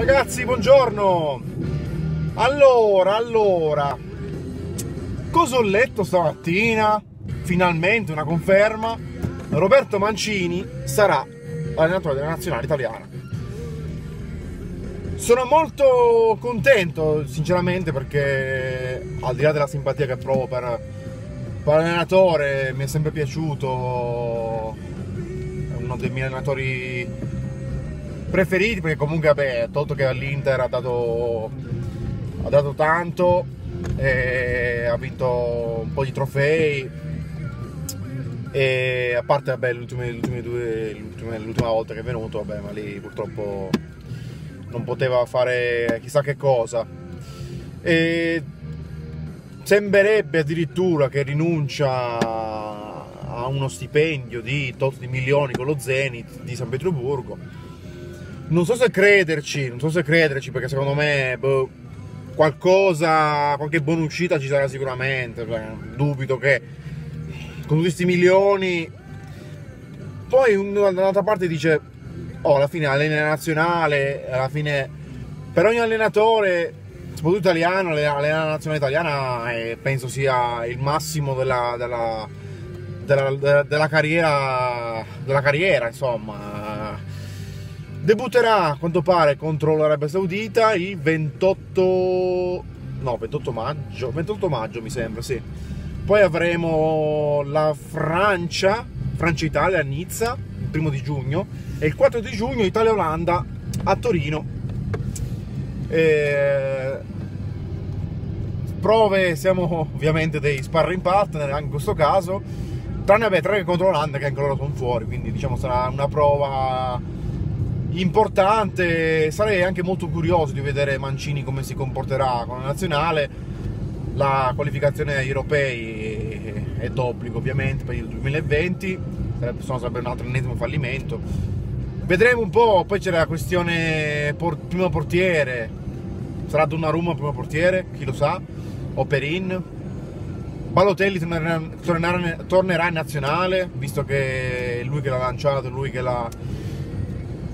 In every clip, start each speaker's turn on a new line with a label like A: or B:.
A: Ragazzi, buongiorno. Allora, allora, cosa ho letto stamattina? Finalmente una conferma. Roberto Mancini sarà allenatore della nazionale italiana. Sono molto contento, sinceramente, perché al di là della simpatia che provo per, l'allenatore, mi è sempre piaciuto. È uno dei miei allenatori preferiti perché comunque vabbè, tolto che all'Inter ha dato, ha dato tanto, ha vinto un po' di trofei e a parte vabbè, l'ultima, due, l'ultima, l'ultima volta che è venuto, vabbè, ma lì purtroppo non poteva fare chissà che cosa. E sembrerebbe addirittura che rinuncia a uno stipendio di tot di milioni con lo Zenit di San Pietroburgo non so se crederci, non so se crederci, perché secondo me boh, qualcosa, qualche buona uscita ci sarà sicuramente. Cioè, dubito che con tutti questi milioni. Poi dall'altra parte dice: Oh, alla fine allena nazionale, alla fine per ogni allenatore, soprattutto italiano, allenare la nazionale italiana eh, penso sia il massimo della, della, della, della carriera, della carriera, insomma Debutterà a quanto pare contro l'Arabia Saudita il 28 no, 28 maggio, 28 maggio mi sembra, sì. Poi avremo la Francia, Francia-Italia a Nizza, il primo di giugno, e il 4 di giugno Italia-Olanda a Torino. E... Prove, siamo ovviamente dei sparring partner anche in questo caso, tranne vabbè, tre contro l'Olanda che anche loro sono fuori, quindi diciamo sarà una prova importante. Sarei anche molto curioso di vedere Mancini come si comporterà con la nazionale. La qualificazione agli europei è d'obbligo ovviamente per il 2020, sarebbe, sarebbe un altro ennesimo fallimento. Vedremo un po', poi c'è la questione por- primo portiere, sarà Donnarumma primo portiere, chi lo sa, o Perin. Balotelli tornerà, tornerà, in nazionale, visto che è lui che l'ha lanciato, lui che l'ha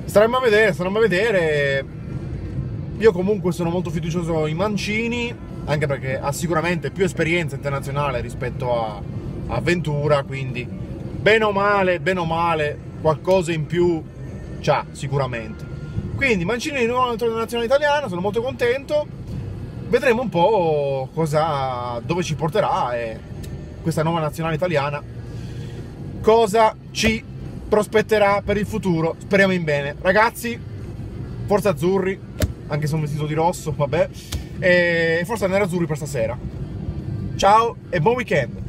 A: Staremmo a vedere, staremmo a vedere. Io comunque sono molto fiducioso in Mancini, anche perché ha sicuramente più esperienza internazionale rispetto a, a Ventura, quindi bene o male, bene o male, qualcosa in più c'ha sicuramente. Quindi Mancini di nuovo della nazionale italiana, sono molto contento. Vedremo un po' cosa, dove ci porterà e questa nuova nazionale italiana cosa ci prospetterà per il futuro. Speriamo in bene. Ragazzi, forza azzurri, anche se sono vestito di rosso, vabbè. E forza nerazzurri per stasera. Ciao e buon weekend.